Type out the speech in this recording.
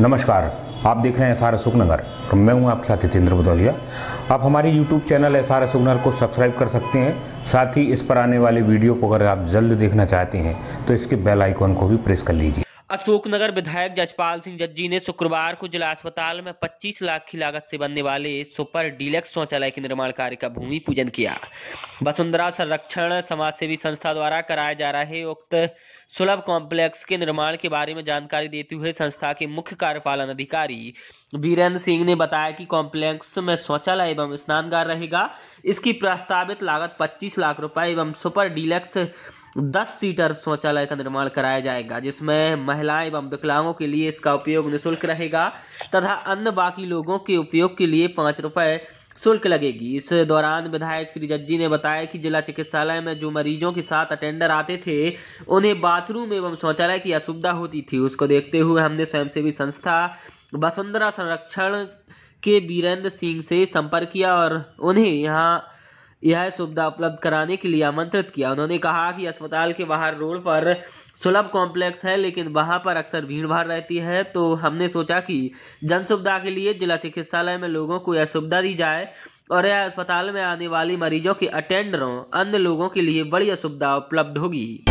नमस्कार, आप देख रहे हैं एस आर सुखनगर और मैं हूँ आपके साथ जितेंद्र बदौलिया आप हमारे YouTube channel S R Sukhnagar को सब्सक्राइब कर सकते हैं, साथ ही इस पर आने वाले वीडियो को अगर आप जल्द देखना चाहते हैं तो इसके बेल आइकॉन को भी प्रेस कर लीजिए। अशोकनगर विधायक जसपाल सिंह जज्जी ने शुक्रवार को जिला अस्पताल में 25 लाख की लागत से बनने वाले सुपर डीलक्स शौचालय के निर्माण कार्य का भूमि पूजन किया। वसुंधरा संरक्षण समाजसेवी संस्था द्वारा कराए जा रहे उक्त सुलभ कॉम्प्लेक्स के निर्माण के बारे में जानकारी देते हुए संस्था के मुख्य कार्यपालन अधिकारी वीरेंद्र सिंह ने बताया कि कॉम्प्लेक्स में शौचालय एवं स्नानगार रहेगा। इसकी प्रस्तावित लागत 25 लाख रुपए एवं सुपर डीलक्स दस सीटर शौचालय का निर्माण कराया जाएगा, जिसमें महिलाएँ एवं विकलांगों के लिए इसका उपयोग निःशुल्क रहेगा तथा अन्य बाकी लोगों के उपयोग के लिए पाँच रुपए शुल्क लगेगी। इस दौरान विधायक श्री जज्जी ने बताया कि जिला चिकित्सालय में जो मरीजों के साथ अटेंडर आते थे, उन्हें बाथरूम एवं शौचालय की असुविधा होती थी। उसको देखते हुए हमने स्वयंसेवी संस्था वसुंधरा संरक्षण के बीरेंद्र सिंह से संपर्क किया और उन्हें यहाँ यह सुविधा उपलब्ध कराने के लिए आमंत्रित किया। उन्होंने कहा कि अस्पताल के बाहर रोड पर सुलभ कॉम्प्लेक्स है, लेकिन वहाँ पर अक्सर भीड़ भाड़ रहती है। तो हमने सोचा कि जन सुविधा के लिए जिला चिकित्सालय में लोगों को यह सुविधा दी जाए और यह अस्पताल में आने वाली मरीजों के अटेंडरों अन्य लोगों के लिए बड़ी असुविधा उपलब्ध होगी।